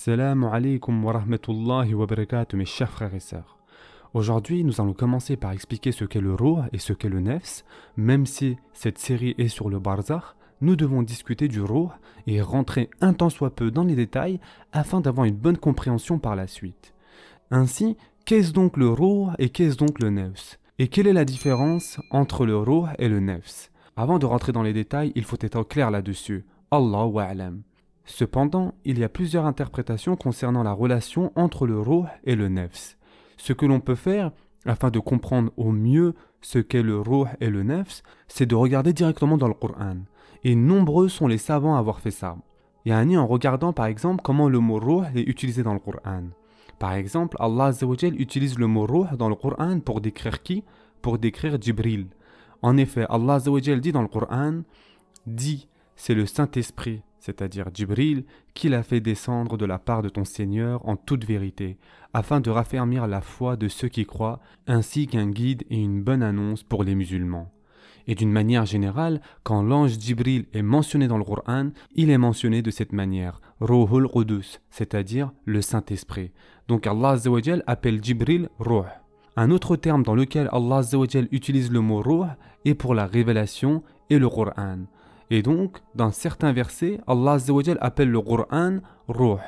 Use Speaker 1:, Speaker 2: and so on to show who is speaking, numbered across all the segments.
Speaker 1: Assalamu alaikum wa rahmatullahi wa barakatuh mes chers frères et sœurs. Aujourd'hui, nous allons commencer par expliquer ce qu'est le ruh et ce qu'est le nefs. Même si cette série est sur le barzakh, nous devons discuter du ruh et rentrer un tant soit peu dans les détails afin d'avoir une bonne compréhension par la suite. Ainsi, qu'est-ce donc le ruh et qu'est-ce donc le nefs? Et quelle est la différence entre le ruh et le nefs? Avant de rentrer dans les détails, il faut être clair là-dessus. Allahu a'lam. Cependant, il y a plusieurs interprétations concernant la relation entre le ruh et le nefs. Ce que l'on peut faire, afin de comprendre au mieux ce qu'est le ruh et le nefs, c'est de regarder directement dans le Coran. Et nombreux sont les savants à avoir fait ça. Yani en regardant par exemple comment le mot ruh est utilisé dans le Coran. Par exemple, Allah utilise le mot ruh dans le Coran pour décrire qui? Pour décrire Jibril. En effet, Allah dit dans le Coran, dit, c'est le Saint-Esprit c'est-à-dire Djibril, qui l'a fait descendre de la part de ton Seigneur en toute vérité, afin de raffermir la foi de ceux qui croient, ainsi qu'un guide et une bonne annonce pour les musulmans. Et d'une manière générale, quand l'ange Djibril est mentionné dans le Coran, il est mentionné de cette manière, Ruhul Qudus, c'est-à-dire le Saint-Esprit. Donc Allah appelle Djibril Ruh. Un autre terme dans lequel Allah utilise le mot Ruh est pour la révélation et le Coran. Et donc, dans certains versets, Allah appelle le Coran Ruh.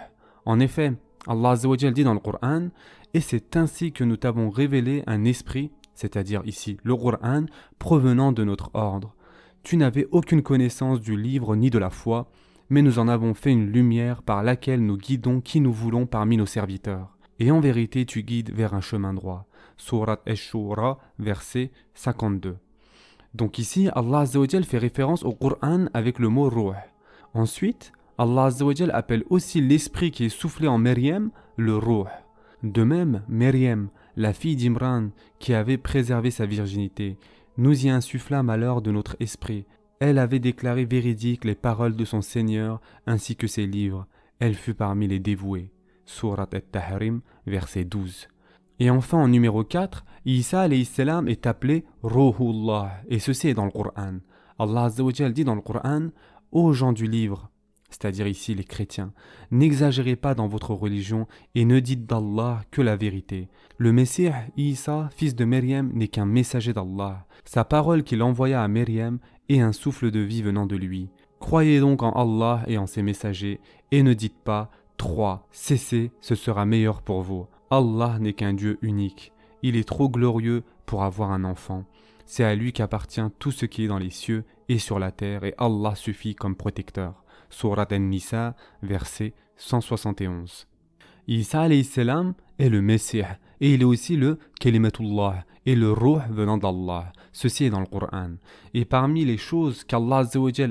Speaker 1: En effet, Allah dit dans le Coran Et c'est ainsi que nous t'avons révélé un esprit, c'est-à-dire ici le Coran, provenant de notre ordre. Tu n'avais aucune connaissance du livre ni de la foi, mais nous en avons fait une lumière par laquelle nous guidons qui nous voulons parmi nos serviteurs. Et en vérité, tu guides vers un chemin droit. Surat Esh-Shura, verset 52. Donc ici, Allah fait référence au Coran avec le mot Ruh. Ensuite, Allah appelle aussi l'esprit qui est soufflé en Myriam le Ruh. De même, Myriam, la fille d'Imran, qui avait préservé sa virginité, nous y insufflâmes alors de notre esprit. Elle avait déclaré véridiques les paroles de son Seigneur ainsi que ses livres. Elle fut parmi les dévoués. Surat al-Tahrim, verset 12. Et enfin, en numéro 4, Isa est appelé Ruhullah, et ceci est dans le Coran. Allah dit dans le Coran Ô gens du livre, c'est-à-dire ici les chrétiens, n'exagérez pas dans votre religion et ne dites d'Allah que la vérité. Le Messie Isa, fils de Myriam, n'est qu'un messager d'Allah. Sa parole qu'il envoya à Myriam est un souffle de vie venant de lui. Croyez donc en Allah et en ses messagers, et ne dites pas Trois, cessez, ce sera meilleur pour vous. Allah n'est qu'un Dieu unique. Il est trop glorieux pour avoir un enfant. C'est à lui qu'appartient tout ce qui est dans les cieux et sur la terre, et Allah suffit comme protecteur. Surat An-Nisa, verset 171. Isa salam est le Messie, et il est aussi le Kalimatullah, et le Ruh venant d'Allah. Ceci est dans le Coran. Et parmi les choses qu'Allah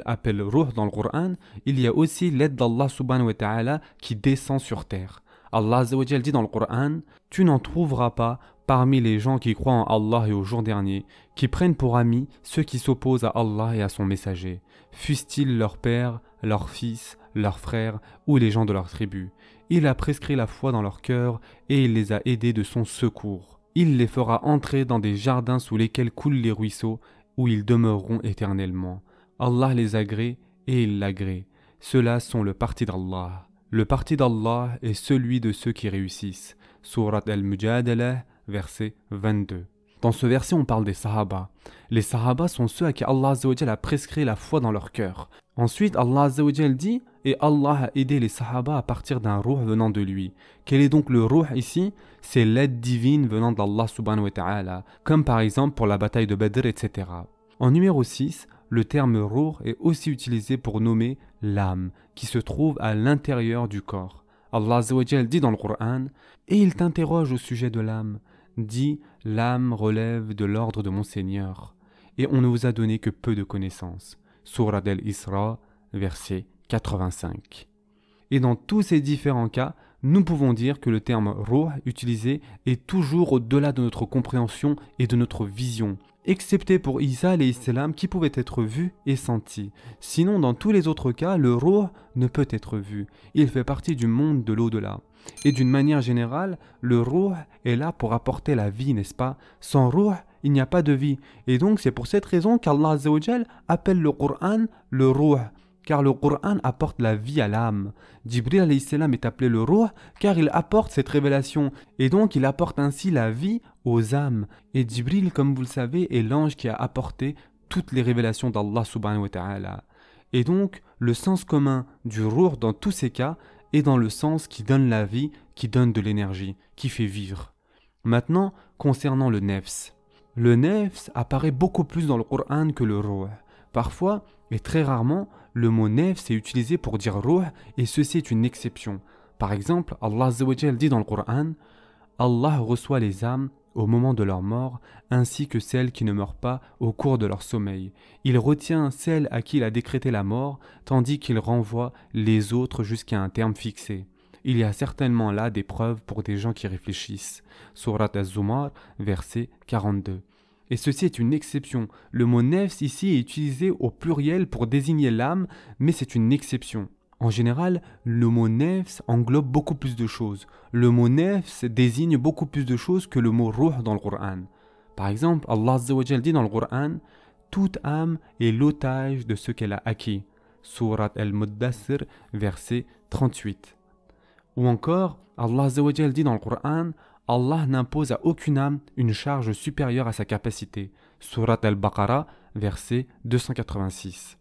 Speaker 1: appelle Ruh dans le Coran, il y a aussi l'aide d'Allah subhanahu wa ta'ala qui descend sur terre. Allah dit dans le Coran Tu n'en trouveras pas parmi les gens qui croient en Allah et au jour dernier, qui prennent pour amis ceux qui s'opposent à Allah et à son messager, fussent-ils leur père, leur fils, leurs frères ou les gens de leur tribu. Il a prescrit la foi dans leur cœur et il les a aidés de son secours. Il les fera entrer dans des jardins sous lesquels coulent les ruisseaux, où ils demeureront éternellement. Allah les agrée et il l'agrée. Ceux-là sont le parti d'Allah. Le parti d'Allah est celui de ceux qui réussissent. Surat al-Mujadala, verset 22. Dans ce verset, on parle des Sahaba. Les Sahaba sont ceux à qui Allah a prescrit la foi dans leur cœur. Ensuite, Allah dit Et Allah a aidé les Sahaba à partir d'un ruh venant de lui. Quel est donc le ruh ici? C'est l'aide divine venant d'Allah subhanahu wa ta'ala, comme par exemple pour la bataille de Badr, etc. En numéro 6, le terme ruh est aussi utilisé pour nommer l'âme qui se trouve à l'intérieur du corps. Allah dit dans le Coran Et il t'interroge au sujet de l'âme. Dit L'âme relève de l'ordre de mon Seigneur, et on ne vous a donné que peu de connaissances. Surah al-Isra, verset 85. Et dans tous ces différents cas, nous pouvons dire que le terme ruh utilisé est toujours au-delà de notre compréhension et de notre vision, excepté pour Isa qui pouvait être vu et senti. Sinon, dans tous les autres cas, le ruh ne peut être vu. Il fait partie du monde de l'au-delà. Et d'une manière générale, le ruh est là pour apporter la vie, n'est-ce pas? Sans ruh, il n'y a pas de vie. Et donc, c'est pour cette raison qu'Allah appelle le Coran le ruh. Car le Coran apporte la vie à l'âme. Jibril salam est appelé le Ruh car il apporte cette révélation et donc il apporte ainsi la vie aux âmes. Et Jibril, comme vous le savez, est l'ange qui a apporté toutes les révélations d'Allah subhanahu wa ta'ala. Et donc, le sens commun du Ruh dans tous ces cas est dans le sens qui donne la vie, qui donne de l'énergie, qui fait vivre. Maintenant, concernant le nefs. Le nefs apparaît beaucoup plus dans le Coran que le Ruh. Parfois, et très rarement, le mot nefs est utilisé pour dire ruh et ceci est une exception. Par exemple, Allah dit dans le Coran Allah reçoit les âmes au moment de leur mort, ainsi que celles qui ne meurent pas au cours de leur sommeil. Il retient celles à qui il a décrété la mort, tandis qu'il renvoie les autres jusqu'à un terme fixé. Il y a certainement là des preuves pour des gens qui réfléchissent. Surat Az-Zumar, verset 42. Et ceci est une exception. Le mot nefs ici est utilisé au pluriel pour désigner l'âme, mais c'est une exception. En général, le mot nefs englobe beaucoup plus de choses. Le mot nefs désigne beaucoup plus de choses que le mot ruh dans le Coran. Par exemple, Allah dit dans le Coran Toute âme est l'otage de ce qu'elle a acquis. Surat al-Muddassir, verset 38. Ou encore, Allah dit dans le Coran Allah n'impose à aucune âme une charge supérieure à sa capacité. Surat al-Baqarah, verset 286.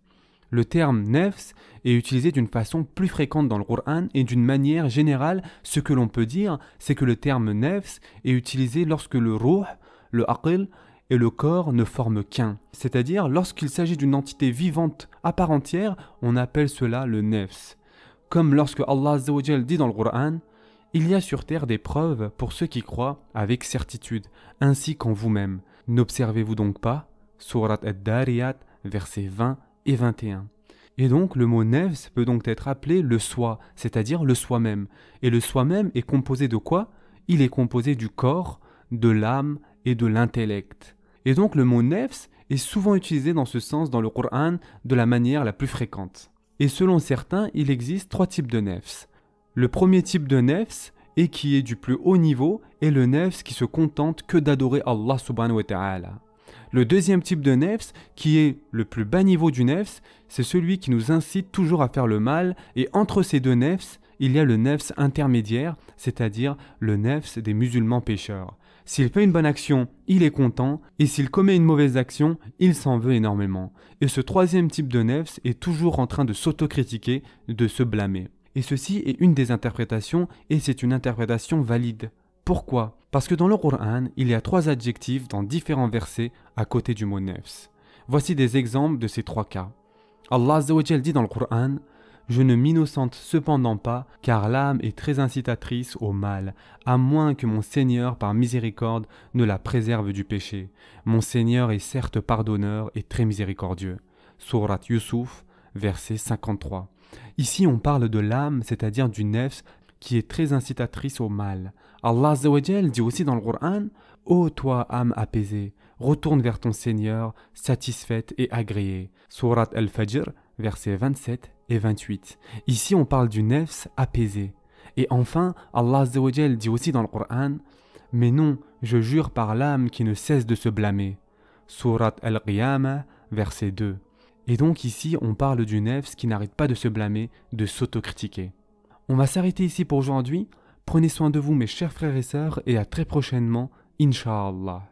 Speaker 1: Le terme nefs est utilisé d'une façon plus fréquente dans le Coran et d'une manière générale, ce que l'on peut dire, c'est que le terme nefs est utilisé lorsque le ruh, le aql et le corps ne forment qu'un. C'est-à-dire lorsqu'il s'agit d'une entité vivante à part entière, on appelle cela le nefs. Comme lorsque Allah dit dans le Coran il y a sur terre des preuves pour ceux qui croient avec certitude, ainsi qu'en vous-même. N'observez-vous donc pas? Surat ad-Dariyat, versets 20 et 21. Et donc le mot nefs peut donc être appelé le soi, c'est-à-dire le soi-même. Et le soi-même est composé de quoi? Il est composé du corps, de l'âme et de l'intellect. Et donc le mot nefs est souvent utilisé dans ce sens dans le Coran de la manière la plus fréquente. Et selon certains, il existe trois types de nefs. Le premier type de nefs, et qui est du plus haut niveau, est le nefs qui se contente que d'adorer Allah subhanahu wa ta'ala. Le deuxième type de nefs, qui est le plus bas niveau du nefs, c'est celui qui nous incite toujours à faire le mal, et entre ces deux nefs, il y a le nefs intermédiaire, c'est-à-dire le nefs des musulmans pécheurs. S'il fait une bonne action, il est content, et s'il commet une mauvaise action, il s'en veut énormément. Et ce troisième type de nefs est toujours en train de s'autocritiquer, de se blâmer. Et ceci est une des interprétations et c'est une interprétation valide. Pourquoi? Parce que dans le Coran, il y a trois adjectifs dans différents versets à côté du mot nefs. Voici des exemples de ces trois cas. Allah dit dans le Coran Je ne m'innocente cependant pas, car l'âme est très incitatrice au mal, à moins que mon Seigneur, par miséricorde, ne la préserve du péché. Mon Seigneur est certes pardonneur et très miséricordieux. Surat Yusuf, verset 53. Ici, on parle de l'âme, c'est-à-dire du nefs, qui est très incitatrice au mal. Allah dit aussi dans le Coran Ô toi, âme apaisée, retourne vers ton Seigneur, satisfaite et agréée. Surat Al-Fajr, versets 27 et 28. Ici, on parle du nefs apaisé. Et enfin, Allah dit aussi dans le Coran Mais non, je jure par l'âme qui ne cesse de se blâmer. Surat Al-Qiyamah, verset 2. Et donc ici, on parle du nefs qui n'arrête pas de se blâmer, de s'autocritiquer. On va s'arrêter ici pour aujourd'hui. Prenez soin de vous mes chers frères et sœurs et à très prochainement, Inch'Allah.